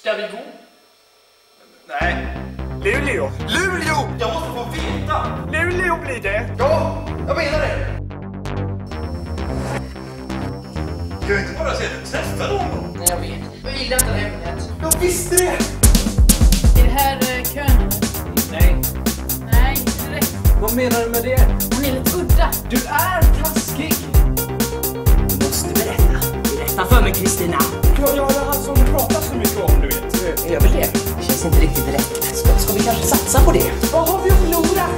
Ska vi gå? Nej. Luleå. Luleå! Jag måste få veta! Luleå blir det. Ja, jag menar det! Kan jag inte bara säga att du träffade honom? Nej, jag vet. Jag gillar inte det här ämnet. Jag visste det! Är det här eh, kön? Nej. Nej, inte direkt. Vad menar du med det? Han är lite udda. Du är taskig. Du måste berätta. Berätta för mig Kristina. Jag, jag är han som du pratar så mycket om, gör väl det? Det känns inte riktigt rätt. Ska, ska vi kanske satsa på det? Vad har vi att förlora?